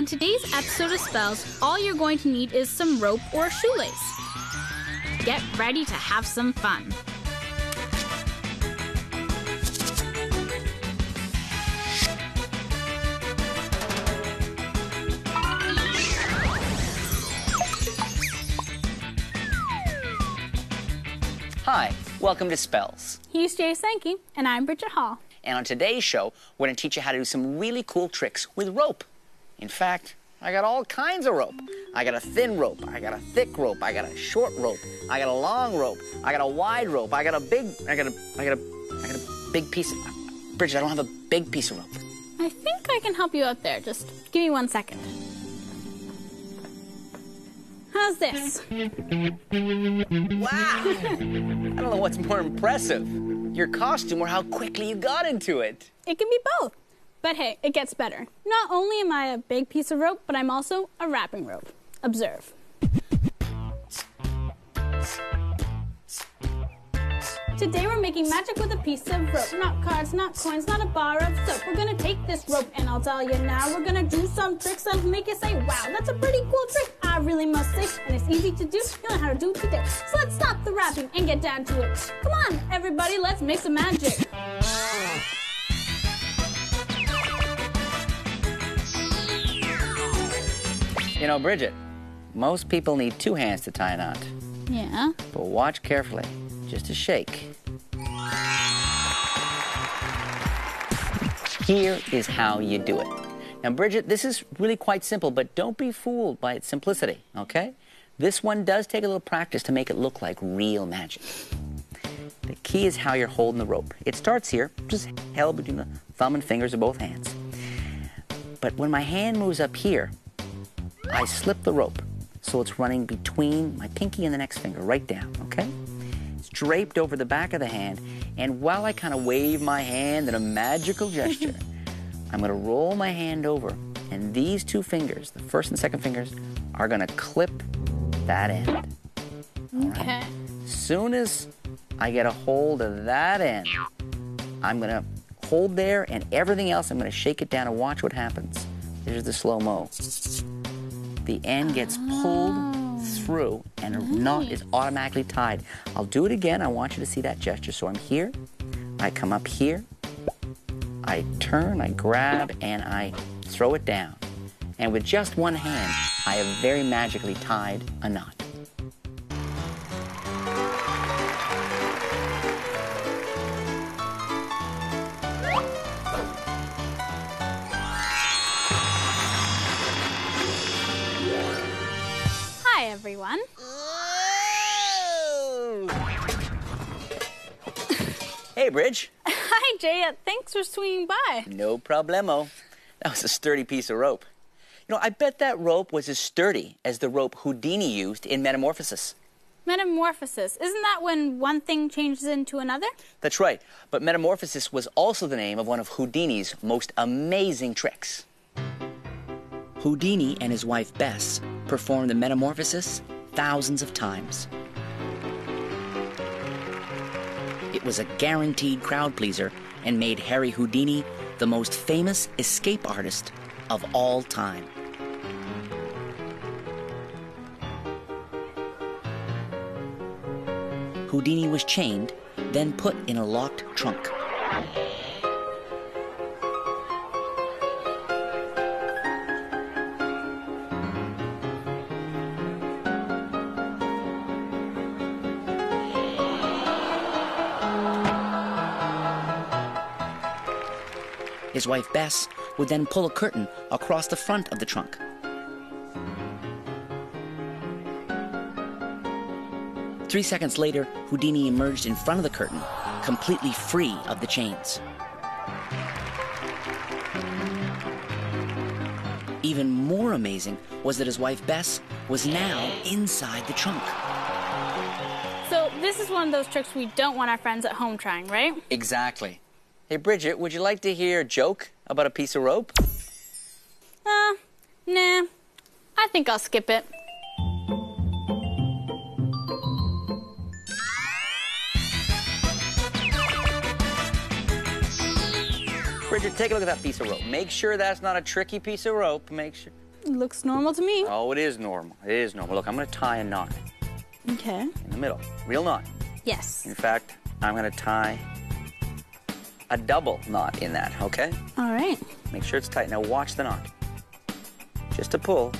On today's episode of Spellz, all you're going to need is some rope or a shoelace. Get ready to have some fun. Hi, welcome to Spellz. He's Jay Sankey, and I'm Bridget Hall. And on today's show, we're going to teach you how to do some really cool tricks with rope. In fact, I got all kinds of rope. I got a thin rope, I got a thick rope, I got a short rope, I got a long rope, I got a wide rope, I got a big, I got a, I got a, I got a big piece. Of, Bridget, I don't have a big piece of rope. I think I can help you out there. Just give me one second. How's this? Wow! I don't know what's more impressive, your costume or how quickly you got into it. It can be both. But hey, it gets better. Not only am I a big piece of rope, but I'm also a wrapping rope. Observe. Today we're making magic with a piece of rope. Not cards, not coins, not a bar of soap. We're gonna take this rope and I'll tell you now. We're gonna do some tricks that'll make you say, wow, that's a pretty cool trick. I really must say, and it's easy to do. You know how to do it today. So let's stop the rapping and get down to it. Come on, everybody, let's make some magic. You know, Bridget, most people need two hands to tie a knot. Yeah. But watch carefully, just a shake. Here is how you do it. Now, Bridget, this is really quite simple, but don't be fooled by its simplicity, okay? This one does take a little practice to make it look like real magic. The key is how you're holding the rope. It starts here, just held between the thumb and fingers of both hands. But when my hand moves up here, I slip the rope so it's running between my pinky and the next finger, right down, okay? It's draped over the back of the hand, and while I kind of wave my hand in a magical gesture, I'm gonna roll my hand over, and these two fingers, the first and second fingers, are gonna clip that end. Okay. Soon as I get a hold of that end, I'm gonna hold there, and everything else, I'm gonna shake it down and watch what happens. Here's the slow mo the end gets pulled through and a knot is automatically tied. I'll do it again. I want you to see that gesture. So I'm here, I come up here, I turn, I grab, and I throw it down. And with just one hand, I have very magically tied a knot. Bridge. Hi, Jay. Thanks for swinging by. No problemo. That was a sturdy piece of rope. You know, I bet that rope was as sturdy as the rope Houdini used in Metamorphosis. Metamorphosis. Isn't that when one thing changes into another? That's right, but Metamorphosis was also the name of one of Houdini's most amazing tricks. Houdini and his wife Bess performed the Metamorphosis thousands of times. It was a guaranteed crowd pleaser and made Harry Houdini the most famous escape artist of all time. Houdini was chained, then put in a locked trunk. His wife Bess would then pull a curtain across the front of the trunk. Three seconds later, Houdini emerged in front of the curtain, completely free of the chains. Even more amazing was that his wife Bess was now inside the trunk. So, this is one of those tricks we don't want our friends at home trying, right? Exactly. Hey, Bridget, would you like to hear a joke about a piece of rope? Uh, nah. I think I'll skip it. Bridget, take a look at that piece of rope. Make sure that's not a tricky piece of rope. Make sure. It Looks normal to me. Oh, it is normal. It is normal. Look, I'm going to tie a knot Okay. in the middle. Real knot. Yes. In fact, I'm going to tie a double knot in that, okay? All right. Make sure it's tight. Now watch the knot. Just a pull,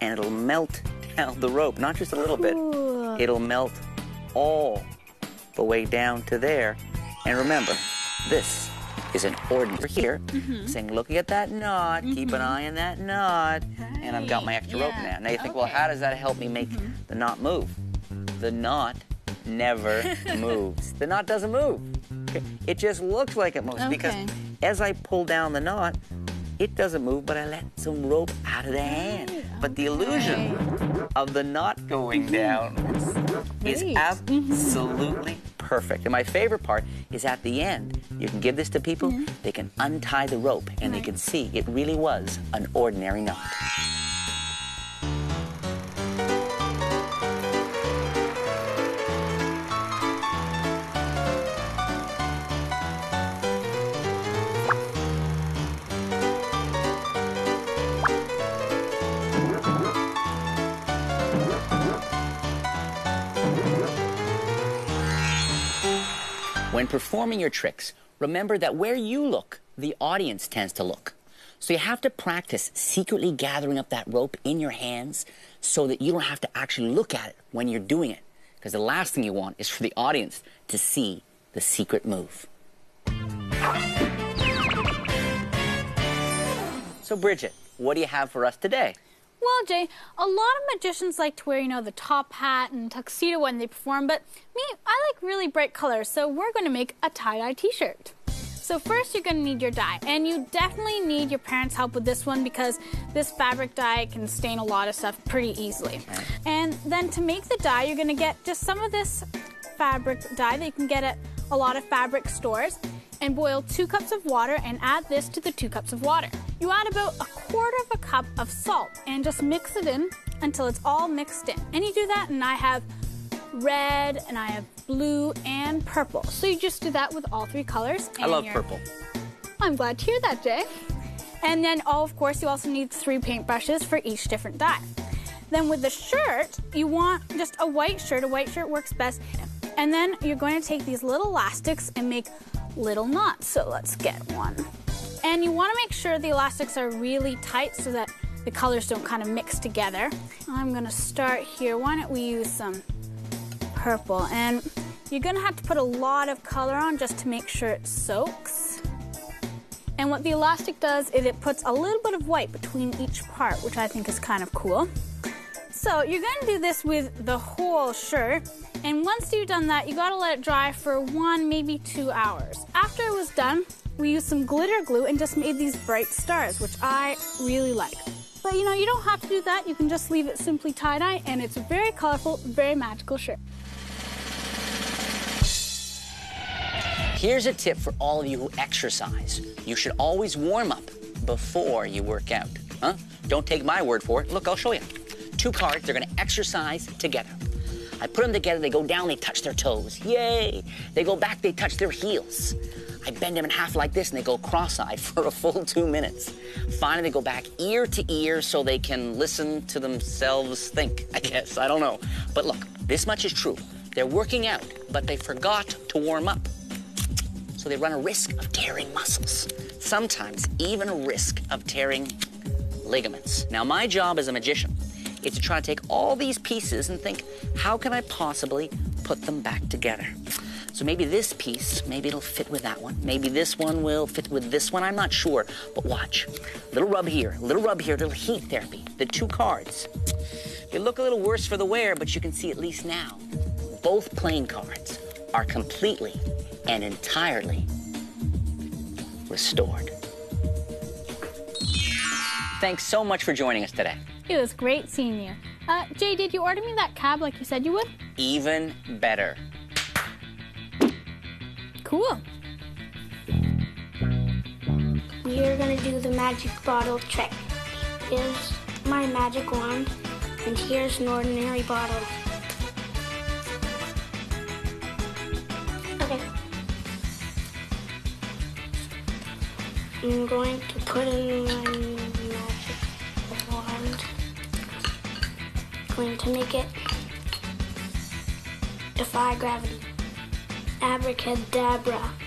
and it'll melt down the rope. Not just a little bit. It'll melt all the way down to there. And remember, this is an ordinary here, Mm-hmm. saying, looking at that knot, keep an eye on that knot, and I've got my extra rope now. Now you think, well, Okay. Mm-hmm. how does that help me make the knot move? The knot never moves. The knot doesn't move. It just looks like it moves because as I pull down the knot, it doesn't move, but I let some rope out of the hand. But the illusion of the knot going mm-hmm. down is absolutely mm-hmm. perfect. And my favorite part is at the end. You can give this to people, mm-hmm. they can untie the rope, and they can see it really was an ordinary knot. When performing your tricks, remember that where you look, the audience tends to look. So you have to practice secretly gathering up that rope in your hands so that you don't have to actually look at it when you're doing it. Because the last thing you want is for the audience to see the secret move. So, Bridget, what do you have for us today? Well, Jay, a lot of magicians like to wear, you know, the top hat and tuxedo when they perform, but me, I like really bright colors, so we're going to make a tie-dye t-shirt. So first you're going to need your dye, and you definitely need your parents' help with this one because this fabric dye can stain a lot of stuff pretty easily. And then to make the dye, you're going to get just some of this fabric dye that you can get at a lot of fabric stores and boil two cups of water and add this to the two cups of water. You add about a quarter of a cup of salt and just mix it in until it's all mixed in. And you do that, and I have red and I have blue and purple. So you just do that with all three colors. I love purple. I'm glad to hear that, Jay. And then, oh, of course, you also need three paintbrushes for each different dye. Then with the shirt, you want just a white shirt. A white shirt works best. And then you're going to take these little elastics and make little knots. So let's get one. And you want to make sure the elastics are really tight so that the colors don't kind of mix together. I'm going to start here. Why don't we use some purple? And you're going to have to put a lot of color on just to make sure it soaks. And what the elastic does is it puts a little bit of white between each part, which I think is kind of cool. So you're going to do this with the whole shirt. Mm-hmm. And once you've done that, you got to let it dry for one, maybe two hours. After it was done, we used some glitter glue and just made these bright stars, which I really like. But you know, you don't have to do that. You can just leave it simply tie-dye, and it's a very colorful, very magical shirt. Here's a tip for all of you who exercise. You should always warm up before you work out. Huh? Don't take my word for it. Look, I'll show you. Two cards, they're gonna exercise together. I put them together, they go down, they touch their toes. Yay! They go back, they touch their heels. I bend them in half like this and they go cross-eyed for a full two minutes. Finally, they go back ear to ear so they can listen to themselves think, I guess. I don't know. But look, this much is true. They're working out, but they forgot to warm up so they run a risk of tearing muscles. Sometimes even a risk of tearing ligaments. Now, my job as a magician is to try to take all these pieces and think, how can I possibly put them back together? So maybe this piece, maybe it'll fit with that one. Maybe this one will fit with this one. I'm not sure. But watch. Little rub here, little rub here, little heat therapy. The two cards. They look a little worse for the wear, but you can see at least now. Both playing cards are completely and entirely restored. Thanks so much for joining us today. It was great seeing you. Uh, Jay, did you order me that cab like you said you would? Even better. Cool. We are gonna do the magic bottle trick. Here's my magic wand, and here's an ordinary bottle. Okay. I'm going to put in my going to make it defy gravity. Abracadabra.